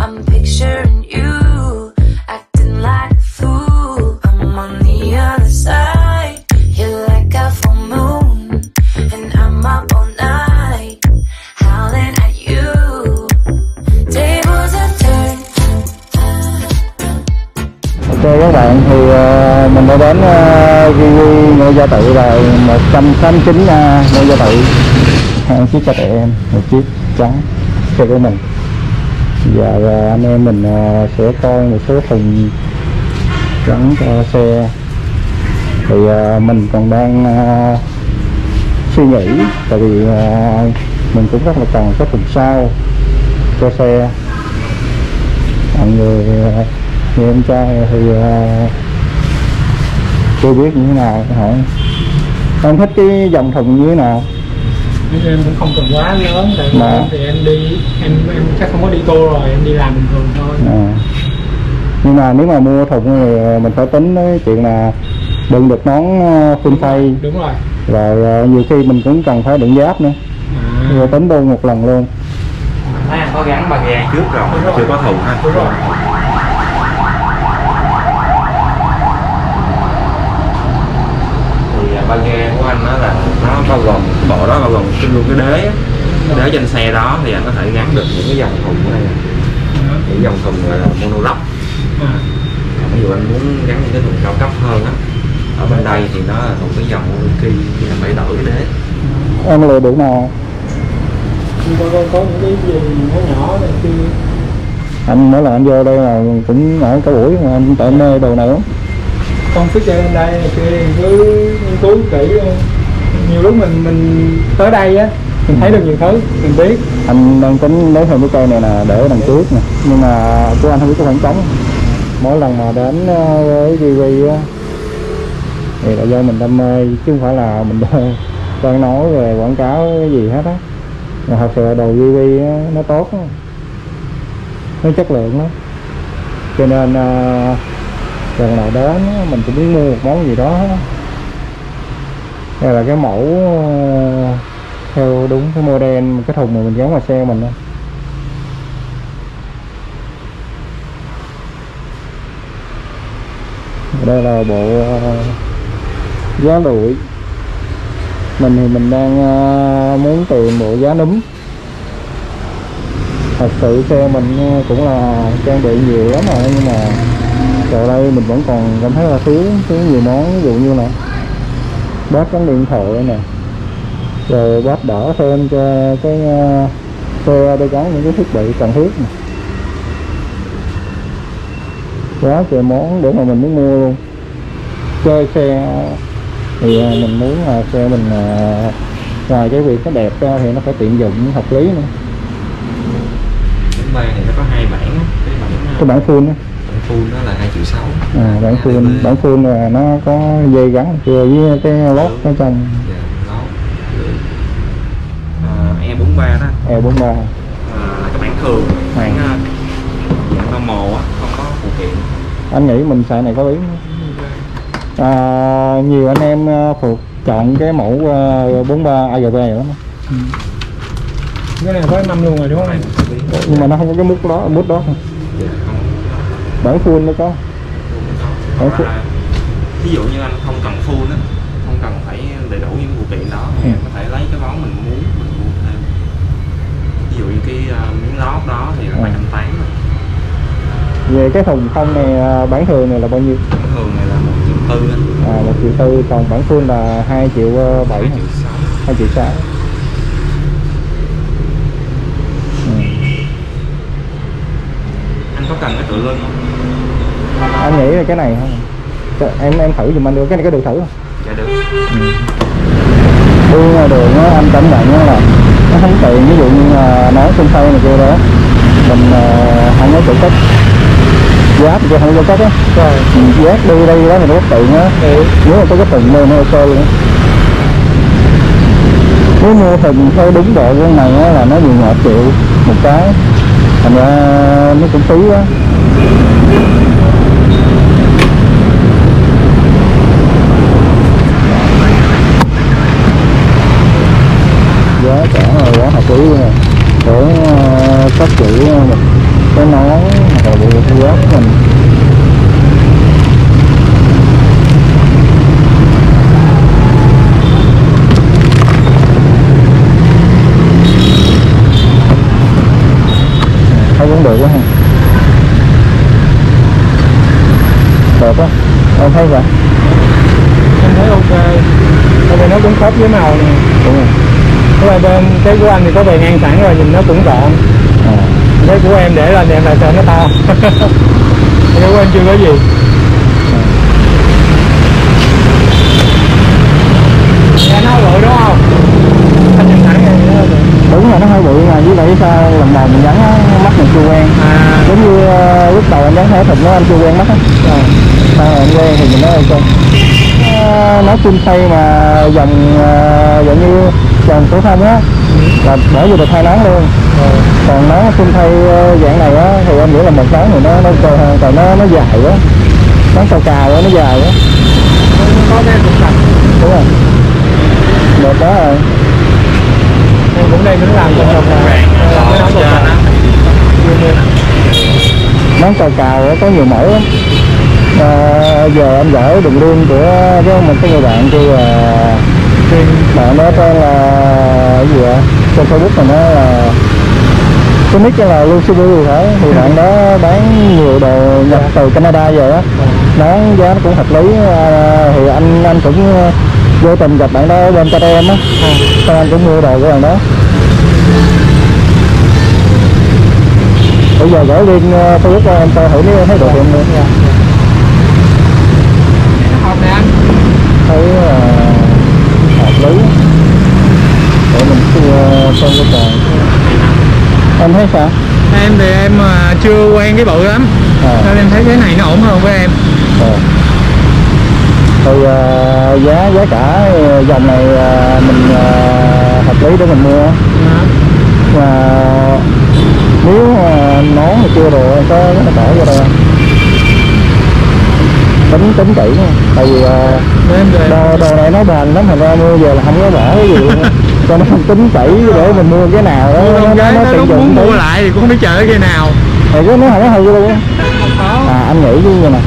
I'm picturing you acting like a fool. I'm on the other side. You're like a full moon. And I'm up all night. Howling at you. Tables are turned. Ok các bạn thì uh, mình đã đến uh, Kiwi Ngô Gia Tự là 189 uh, Ngô Gia Tự hai chiếc cho trẻ em một chiếc trắng cho của mình Dạ, giờ ờ, anh em mình à, sẽ coi một số thùng gắn cho xe. Thì à, mình còn đang à, suy nghĩ tại vì mình cũng rất là cần cái thùng sau cho xe. Mọi người như em trai thì chưa biết như thế nào hỏi em thích cái dòng thùng như thế nào? Em cũng không cần quá lớn tại vì em thì em đi em em chắc không có đi tour rồi em đi làm bình thường thôi à. nhưng mà nếu mà mua thùng thì mình phải tính cái chuyện là đựng được món ờ, full phay đúng rồi rồi ờ, nhiều khi mình cũng cần phải đựng giáp nữa à, rồi tính luôn một lần luôn anh có gắn ba ga trước rồi. chưa có thùng ha. đúng rồi Thì à, ba ga của anh đó là nó bao gồm bộ đó bao gồm cái luôn cái đế cái đế trên xe đó thì anh có thể gắn được những cái dòng thùng ở đây nè. những dòng thùng gọi là monolock à, ví dụ anh muốn gắn những cái thùng cao cấp hơn á ở bên đây thì nó là một cái dòng Monoki thì anh phải đổi cái đế. Em lựa được nào nhưng có, có, có những cái gì nó nhỏ này kia. Anh mỗi lần anh vô đây là cũng ở cả buổi mà anh tại mê đồ này lắm. Con fit lên đây này kia thì cứ nghiên cứu kỹ luôn nhiều lúc mình mình tới đây á mình thấy được nhiều thứ mình biết. Anh đang tính lấy thêm cái cây này là để đằng trước nè. Nhưng mà của anh không biết có khoảng trống. Mỗi lần mà đến ờ, với Kiwi á thì là do mình đam mê chứ không phải là mình đang- nói về quảng cáo cái gì hết á. Mà thật sự là đồ Kiwi á, nó tốt á. nó chất lượng đó cho nên ờ, lần nào đến mình cũng muốn mua một món gì đó đây là cái mẫu ờ, theo đúng cái model, cái thùng mà mình gắn vào xe mình đó. đây là bộ ờ, giá lụi. Mình thì mình đang ờ, muốn tìm bộ giá núm. Thật sự xe mình cũng là trang bị nhiều lắm rồi, nhưng mà giờ đây mình vẫn còn cảm thấy là thiếu thiếu nhiều món. Ví dụ như là bát gắn điện thoại nè. Rồi bát đỡ thêm cho cái ờ, xe để gắn những cái thiết bị cần thiết nè. Quá trời món để mà mình muốn mua luôn. Chơi xe thì ờ, mình muốn là xe mình ờ, ngoài cái việc nó đẹp ra thì nó phải tiện dụng hợp lý nữa. Bay này nó có hai bản cái bản cái bản full á full đó là hai triệu sáu. À, bản full bản full là nó có dây gắn kia với cái lót ở trong. Dạ, à, E43 đó. E43 à, là cái bản thường. Bản à, dạng normal á không có phụ kiện. Anh nghĩ mình xài này có lý à, nhiều anh em phục chọn cái mẫu ờ, 43 AGB nữa cái này có năm luôn rồi đúng không anh nhưng mà nó không có cái mút đó mút đó bản full nó có. Hoặc là ví dụ như anh không cần full á không cần phải đầy đủ những phụ kiện đó thì Ừ. em có thể lấy cái món mình muốn mình mua thêm. Ví dụ như cái à, miếng lót đó thì là ba trăm tám về cái thùng không này ờ, bản thường này là bao nhiêu? Bản thường này là một triệu tư anh. À, một triệu tư còn bản full là 2 triệu ờ, bảy hai triệu sáu. 2 triệu sáu. Ừ. anh có cần cái tựa lưng không anh nghĩ là cái này không? Cho- em em thử giùm anh được cái này có được thử không? Dạ được. Đi ngoài đường á anh cảm nhận á là nó không tiện ví dụ như là nói xung xoay này kia đó. Mình uh, không có chỗ cất giáp thì không có cất á. Rồi. Mình giáp đi đây đó mình rất tiện á. Hiểu nếu mà có cái thùng đây nó ok luôn á. Nếu mua thùng theo đúng độ con này á là nó nhiều một triệu một cái thành ra nó cũng phí quá giá cả là quá hợp lý nè để uh, cất giữ một cái nón hoặc là bộ giáp của mình. Thấy cũng được quá ha. Đẹp quá. Em thấy vậy em thấy ok. Tại vì nó cũng khớp với màu nè. Đúng rồi cái là bên cái của anh thì có bề ngang sẵn rồi nhìn nó cũng gọn. À, cái của em để lên thì em lại sợ nó to. Cái của em chưa có gì. Nghe nó bự đúng không? Anh nhìn thẳng đó đúng là nó hơi bự mà với lại sao lần đầu mình gắn mắt mình chưa quen. À. Giống như ờ, lúc đầu anh gắn thẻ thịt nó anh chưa quen mắt á. Rồi sau anh quen thì mình nói ok nó phun xây mà dòng ờ, dạng như dòng phổ thông á là bỏ vô được hai nón luôn. Ừ. còn nó phun thay ờ, dạng này á thì em nghĩ là một nón thì nó nó ok hơn tại nó nó dài quá nó cao cao quá nó dài quá có cái cũng sạch đúng rồi. Được đó rồi em cũng đây cũng làm trong đồng là Vàng, cái đỏ nón cục nón cao cao có nhiều mẫu lắm. À, giờ em gửi đường link của với một cái người bạn kia là truyền bạn đó tên là cái gì ạ trên facebook này nó là cái nick là Lucibu thì phải thì bạn đó bán nhiều đồ nhập từ Canada về á bán giá nó cũng hợp lý à, thì anh anh cũng ờ, vô tình gặp bạn đó ở bên KTM á xong anh cũng mua đồ của bạn đó bây giờ gửi link ờ, facebook cho em coi thử nếu thấy được em mua học nè anh thấy ờ, lý để mình uh, xem cái còn em thấy sao? Em thì em à, chưa quen cái bự lắm. À, nên em thấy cái này nó ổn hơn với em. Ờ. thì ờ, giá giá cả ờ, dòng này ờ, mình ờ, hợp lý để mình mua. Mà nếu mà nón mà chưa đồ có có bỏ vô đây? Tính tính kỹ nha. Tại vì em về. đồ, đồ này nó bền lắm thành ra mua về là không có bỏ cái gì luôn cho nên không tính kỹ để mình mua cái nào đó nó, nó, nó nó tiện dụng mua lại thì cũng không biết chờ khi nào. Thì cái nó không có hư luôn à anh nghĩ như vậy nè?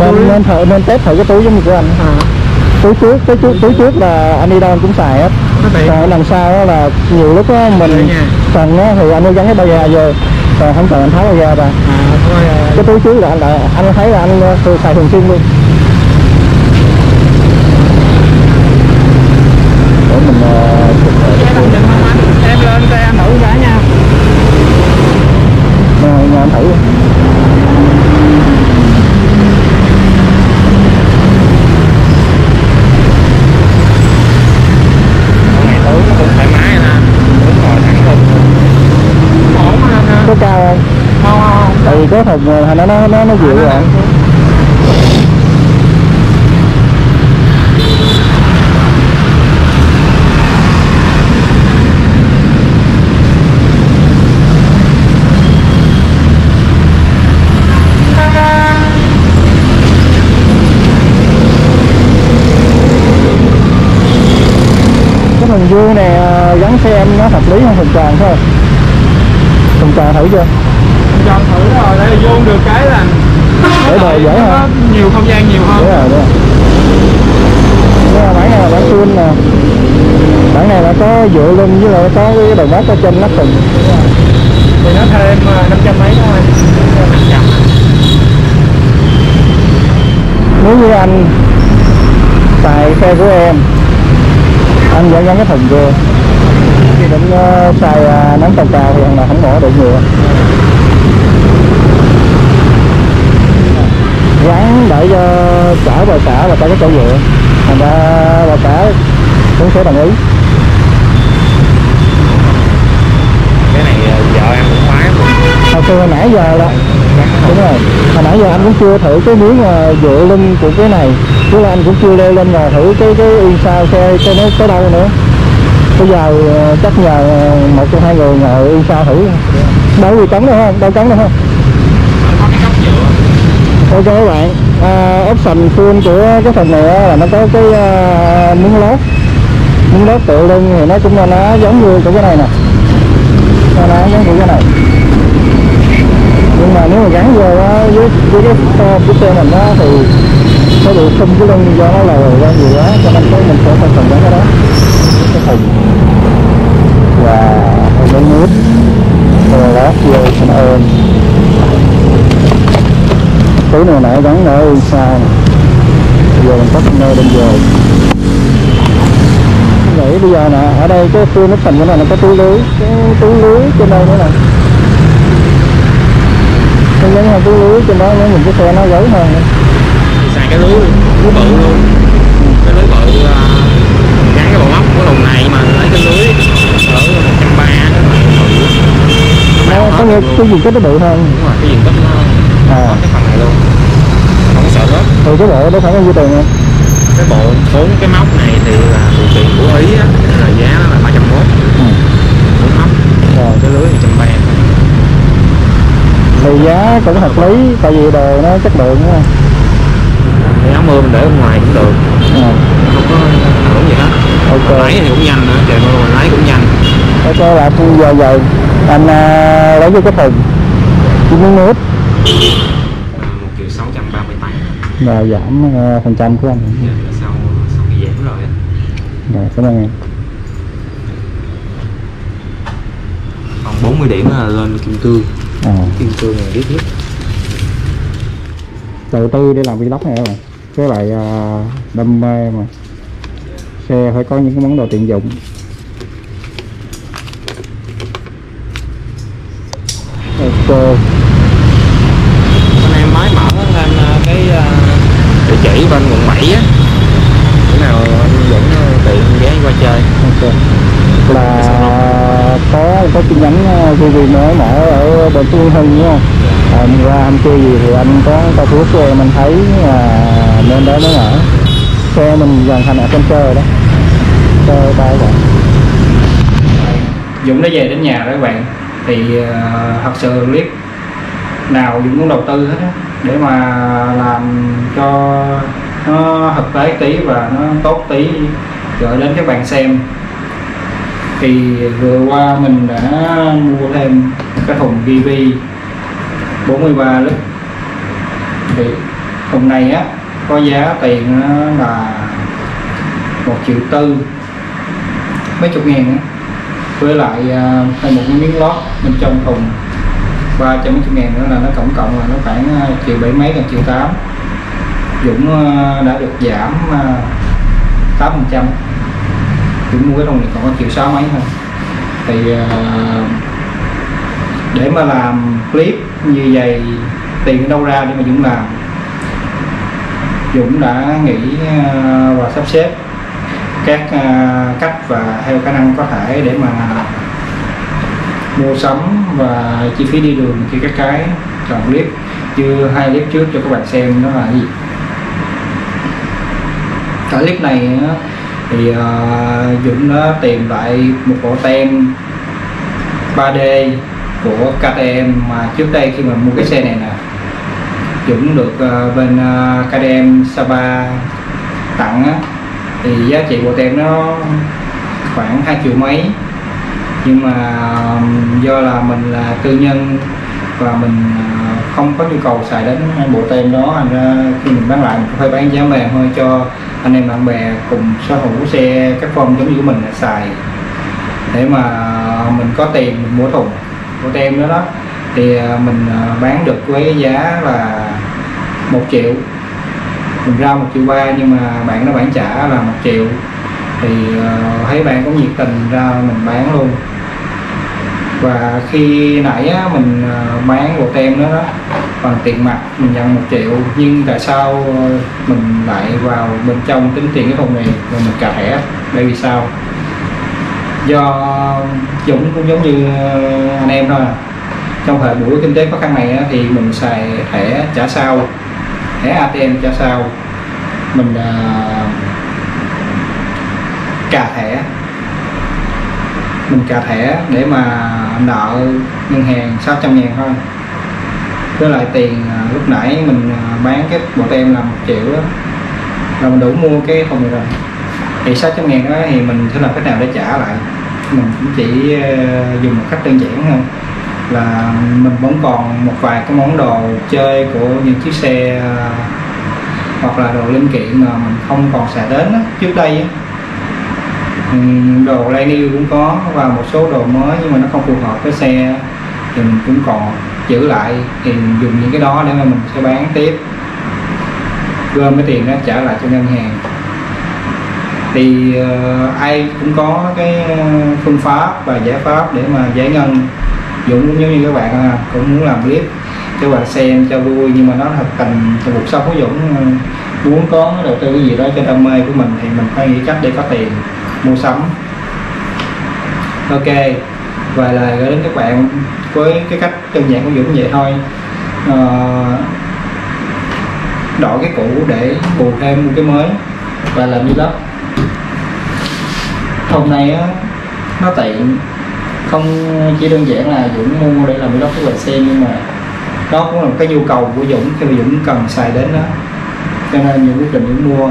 Cái nên nên thử nên test thử cái túi giống như của anh. À, túi trước cái túi, túi trước là anh đi đâu anh cũng xài hết. Nó còn đằng sau là nhiều lúc Vậy mình cần thì anh mới gắn cái bao da vô còn không cần anh tháo bao da ra à thôi cái túi trước là anh đã anh thấy là anh ờ, thường xài thường xuyên luôn. Để mình ờ, em em lên xe anh thử cái nha. Rồi, anh thử Con này tối nó cũng thoải mái nè Đúng ngồi thẳng luôn ổn mà anh ha có cao không không không thùng nó nó nó nó dịu rồi cái thùng vuông này ờ, gắn xem nó hợp lý hơn thùng tròn thôi thùng tròn thử chưa cho thử rồi để vô được cái là để đồ dễ nó hơn. nhiều không gian nhiều đúng hơn. Rồi đúng rồi Đây là bản này là bản full nè. Bản này là có dựa lưng với lại có cái đầu móc ở trên nắp thùng thì nó thêm à, năm trăm mấy thôi. Nếu như anh xài xe của em anh vẫn gắn cái thùng khi định uh, xài uh, nắng cao cao thì là không bỏ được nhiều gắn để cho chở bà xã là có cái chỗ dựa. Thành ra bà xã cũng sẽ đồng ý. Cái này ờ, vợ em từ hồi nãy giờ là đúng rồi. Hồi nãy giờ anh cũng chưa thử cái miếng uh, dựa lưng của cái này. Chứ là anh cũng chưa leo lên ngồi thử cái cái yên sao xe cho nó tới đâu nữa. Bây giờ uh, chắc nhờ một trong hai người ngồi yên sao thử. Đâu gì cấn đâu không đâu cấn đâu không ok các bạn. Uh, option full của cái phần này là nó có cái uh, miếng lót. Miếng lót tựa lưng thì nó cũng là nó giống như của cái này nè. Nó nó giống của cái này. Nhưng mà nếu mà gắn vô đó, với, với cái xe của xe mình đó thì nó bị khung cái lưng do nó là ra nhiều quá cho nên cái mình sẽ phải cần gắn cái đó. Cái thùng. Và lấy nước. Rồi lót vô cho nó túi này nãy gắn ở xa nè. Bây giờ mình tắt nơi bên về. Nghĩ bây giờ nè ở đây cái full option của này nó có túi lưới cái túi lưới trên đây nữa nè. Cái giống như túi lưới trên đó nếu mình cái xe nó gấu hơn xài cái lưới lưới bự luôn. Cái lưới bự à, gắn cái bộ móc của lùng này mà lấy cái lưới ở trăm ba nó nó có nghĩa cái diện tích nó bự hơn. Đúng rồi cái diện tích nó À. cái phần này luôn sợ rớt thì cái bộ đó khoảng bao nhiêu tiền không cái bộ bốn cái móc này thì là phụ tiền của ý á nên là giá nó là ba trăm mốt. Ừ. bốn móc. Rồi. Cái lưới thì trăm ba. Thì giá cũng hợp lý tại vì đồ nó chất lượng không cái áo mưa mình để ở ngoài cũng được. À, không có hưởng gì hết. Ok. Lấy thì cũng nhanh nữa trời mưa mình lấy cũng nhanh. Ok là giờ giờ anh à, lấy vô cái thùng. Chỉ miếng nước À, một triệu sáu trăm ba mươi tám và giảm à, phần trăm của anh. Dạ, sau sau khi giảm rồi rồi cảm ơn em. Còn 40 điểm là lên kim cương. À, kim cương là biết nhất. Đầu tư để làm vlog này các bạn. Với lại à, đam mê mà. Xe phải có những cái món đồ tiện dụng. Ok anh em mới mở thêm ờ, cái ờ, địa chỉ bên quận 7 á bữa nào anh vẫn ờ, tiện ghé qua chơi ok là có có chi nhánh uh, TV mới mở ở bên Phú Hưng đúng không? À, mình ra anh chơi gì thì anh có có thuốc của em anh thấy là nên đó mới mở. Xe mình gần thành ở trên chơi đó. Chơi tay bạn Dũng đã về đến nhà đó các bạn. Thì ờ, thật sự clip nào Dũng cũng đầu tư hết á. Để mà làm cho nó thực tế tí và nó tốt tí gửi đến các bạn xem. Thì vừa qua mình đã mua thêm cái thùng PV 43 lít. Thì thùng này á, có giá tiền là một triệu tư, mấy chục ngàn á. Với lại à, thêm một cái miếng lót bên trong thùng, ba trăm mấy chục ngàn nữa là nó tổng cộng là nó khoảng à, triệu bảy mấy gần triệu tám. Dũng à, đã được giảm tám phần trăm. Dũng mua cái đồng này còn có triệu sáu mấy thôi. Thì uh, để mà làm clip như vậy tiền đâu ra để mà Dũng làm? Dũng đã nghĩ ờ, và sắp xếp các ờ, cách và theo khả năng có thể để mà mua sắm và chi phí đi đường khi các cái. Làm clip như hai clip trước cho các bạn xem nó là gì? Cái clip này thì uh, Dũng đã tìm lại một bộ tem 3D của KTM mà trước đây khi mà mua cái xe này nè Dũng được ờ, bên ờ, KTM Sapa tặng á thì giá trị bộ tem nó khoảng 2 triệu mấy. Nhưng mà do là mình là tư nhân và mình không có nhu cầu xài đến bộ tem đó thành ra khi mình bán lại mình cũng phải bán giá mềm thôi cho anh em bạn bè cùng sở hữu xe các phong giống như của mình là xài để mà mình có tiền mình mua thùng. Của tem đó đó. Thì à, mình à, bán được với giá là một triệu. Mình ra một triệu ba nhưng mà bạn nó bán trả là một triệu. Thì à, thấy bạn cũng nhiệt tình ra mình bán luôn. Và khi nãy á, mình bán bộ tem đó, đó bằng tiền mặt mình nhận một triệu. Nhưng tại sao ờ, mình lại vào bên trong tính tiền cái phòng này rồi mình cà thẻ bởi vì sao? Do Dũng cũng giống như ờ, anh em thôi. À. trong thời buổi kinh tế khó khăn này thì mình xài thẻ trả sau thẻ ATM trả sau. Mình à, cà thẻ. Mình cà thẻ để mà nợ ngân hàng 600 ngàn thôi với lại tiền à, lúc nãy mình à, bán cái bộ tem là một triệu đó. Là mình đủ mua cái phòng này rồi. Thì 600 ngàn đó thì mình sẽ làm cách nào để trả lại? Mình cũng chỉ à, dùng một cách đơn giản thôi. Là mình vẫn còn một vài cái món đồ chơi của những chiếc xe hoặc là đồ linh kiện mà mình không còn xài đến đó, trước đây ừ, đồ lanyard cũng có và một số đồ mới nhưng mà nó không phù hợp với xe thì mình cũng còn giữ lại thì dùng những cái đó để mà mình sẽ bán tiếp. Gom cái tiền đó trả lại cho ngân hàng. Thì uh, ai cũng có cái ờ, phương pháp và giải pháp để mà giải ngân. Dũng cũng giống như các bạn à, cũng muốn làm clip cho bạn xem cho vui nhưng mà nó thật tình cho cuộc sống của Dũng ờ, muốn có đầu tư cái gì đó cho đam mê của mình thì mình phải nghĩ cách để có tiền mua sắm. Ok vài lời gửi đến các bạn với cái cách đơn giản của Dũng vậy thôi. À, đổi cái cũ để bù thêm một cái mới và làm như đó hôm nay á nó tiện không chỉ đơn giản là Dũng mua để làm vlog với bạn xem nhưng mà đó cũng là một cái nhu cầu của Dũng khi mà Dũng cần xài đến đó. Cho nên những quyết định Dũng mua.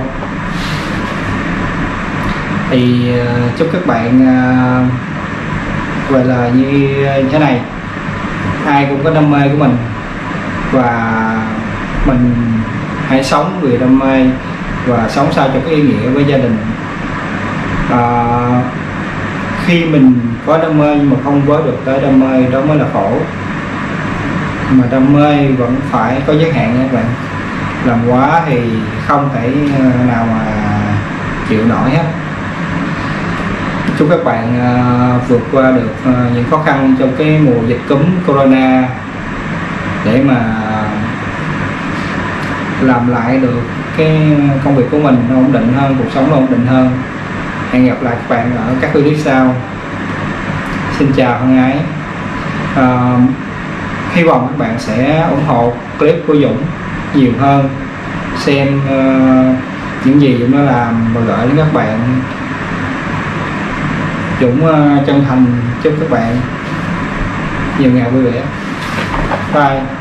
Thì ờ, chúc các bạn về gọi là như thế này ai cũng có đam mê của mình. Và mình hãy sống vì đam mê và sống sao cho có ý nghĩa với gia đình. À, khi mình có đam mê nhưng mà không với được tới đam mê đó mới là khổ. Mà đam mê vẫn phải có giới hạn các bạn. Làm quá thì không thể à, nào mà chịu nổi hết chúc các bạn à, vượt qua được à, những khó khăn trong cái mùa dịch cúm corona để mà làm lại được cái công việc của mình nó ổn định hơn cuộc sống nó ổn định hơn. Hẹn gặp lại các bạn ở các video sau. Xin chào thân ái. À, hy vọng các bạn sẽ ủng hộ clip của Dũng nhiều hơn xem uh, những gì Dũng đã làm và gửi đến các bạn. Dũng ờ, chân thành chúc các bạn nhiều ngày vui vẻ. Bye.